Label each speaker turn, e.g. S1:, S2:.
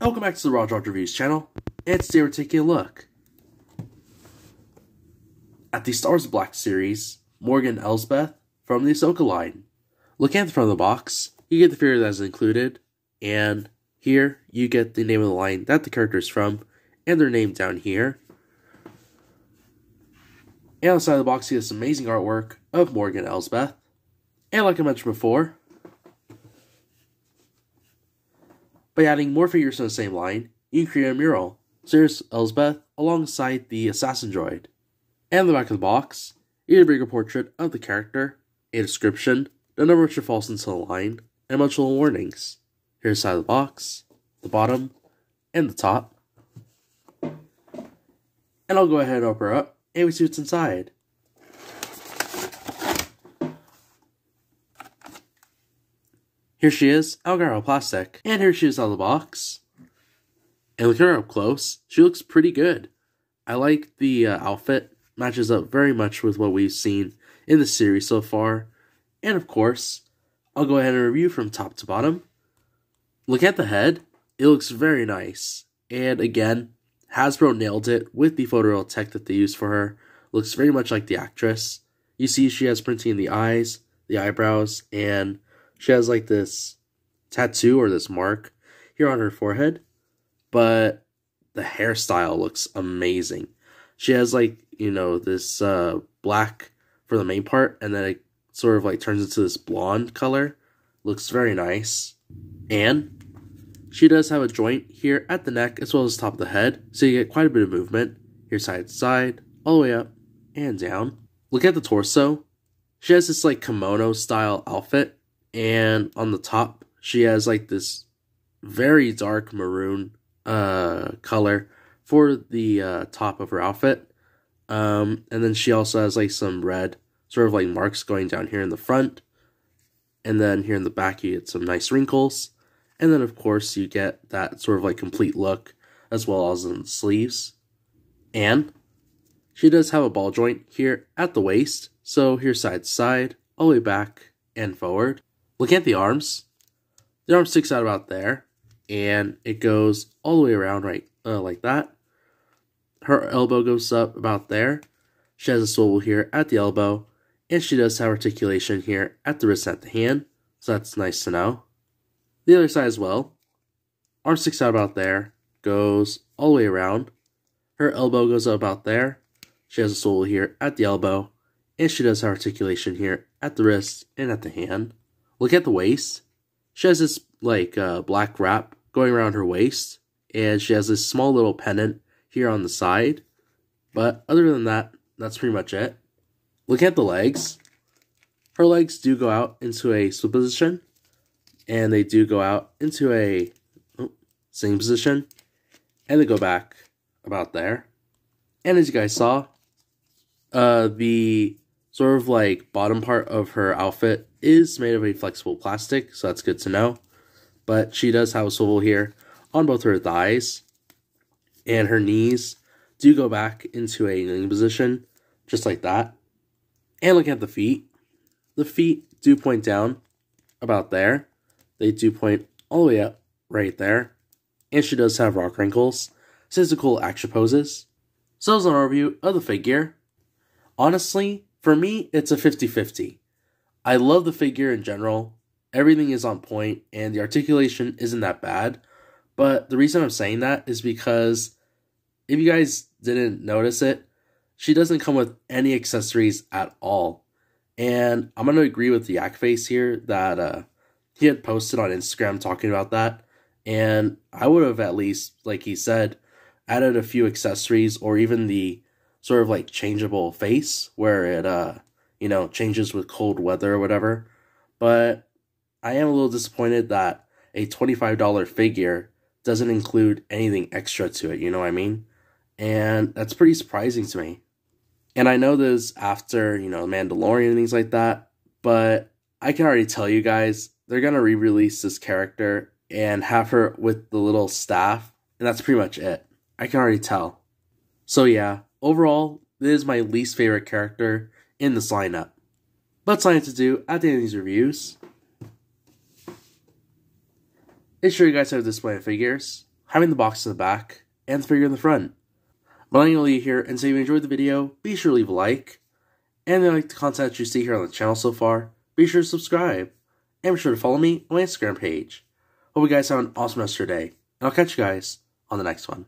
S1: Welcome back to the Dropped Reviews channel. And today we're taking a look at the Star Wars Black series, Morgan Elsbeth from the Ahsoka line. Looking at the front of the box, you get the figure that is included, and here you get the name of the line that the character is from, and their name down here. And on the side of the box, you get this amazing artwork of Morgan Elsbeth. And like I mentioned before, by adding more figures in the same line, you can create a mural. Here's Elsbeth alongside the assassin droid. And the back of the box, you get a bigger portrait of the character, a description, the number which falls into the line, and much little warnings. Here's the side of the box, the bottom, and the top. And I'll go ahead and open her up, and we see what's inside. Here she is, Algaro plastic. And here she is of the box. And look at her up close. She looks pretty good. I like the uh, outfit. Matches up very much with what we've seen in the series so far. And of course, I'll go ahead and review from top to bottom. Look at the head. It looks very nice. And again, Hasbro nailed it with the photoreal tech that they used for her. Looks very much like the actress. You see she has printing in the eyes, the eyebrows, and she has like this tattoo or this mark here on her forehead, but the hairstyle looks amazing. She has like, you know, this uh black for the main part and then it sort of like turns into this blonde color. Looks very nice. And she does have a joint here at the neck as well as top of the head, so you get quite a bit of movement here side to side, all the way up and down. Look at the torso. She has this like kimono style outfit and on the top she has like this very dark maroon uh color for the uh top of her outfit. Um and then she also has like some red sort of like marks going down here in the front. And then here in the back you get some nice wrinkles. And then of course you get that sort of like complete look as well as in the sleeves. And she does have a ball joint here at the waist. So here side to side all the way back and forward Looking at the arms, the arm sticks out about there, and it goes all the way around right uh, like that. Her elbow goes up about there. She has a swivel here at the elbow, and she does have articulation here at the wrist and at the hand, so that's nice to know. The other side as well. Arm sticks out about there, goes all the way around. Her elbow goes up about there. She has a swivel here at the elbow, and she does have articulation here at the wrist and at the hand. Look at the waist. She has this like uh, black wrap going around her waist, and she has this small little pendant here on the side. But other than that, that's pretty much it. Look at the legs. Her legs do go out into a split position, and they do go out into a oh, sitting position, and they go back about there. And as you guys saw, uh, the sort of like bottom part of her outfit is made of a flexible plastic, so that's good to know. But she does have a swivel here on both her thighs, and her knees do go back into a kneeling position, just like that. And looking at the feet, the feet do point down about there. They do point all the way up right there. And she does have rock wrinkles. So it's a cool action poses. So that was an overview of the figure. Honestly, for me, it's a 50 50. I love the figure in general. Everything is on point, and the articulation isn't that bad. But the reason I'm saying that is because if you guys didn't notice it, she doesn't come with any accessories at all. And I'm going to agree with the Yak Face here that uh, he had posted on Instagram talking about that. And I would have at least, like he said, added a few accessories or even the sort of like changeable face where it uh you know changes with cold weather or whatever. But I am a little disappointed that a $25 figure doesn't include anything extra to it, you know what I mean? And that's pretty surprising to me. And I know this after, you know, Mandalorian and things like that, but I can already tell you guys they're gonna re-release this character and have her with the little staff, and that's pretty much it. I can already tell. So yeah, Overall, this is my least favorite character in this lineup. But something to do at the end of these reviews. Make sure you guys have a display of figures. having the box in the back, and the figure in the front. But I'm going to leave here and say if you enjoyed the video, be sure to leave a like. And if you like the content you see here on the channel so far, be sure to subscribe. And be sure to follow me on my Instagram page. Hope you guys have an awesome rest of your day. And I'll catch you guys on the next one.